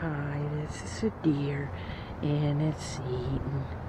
Hi, this is a deer, and it's eating.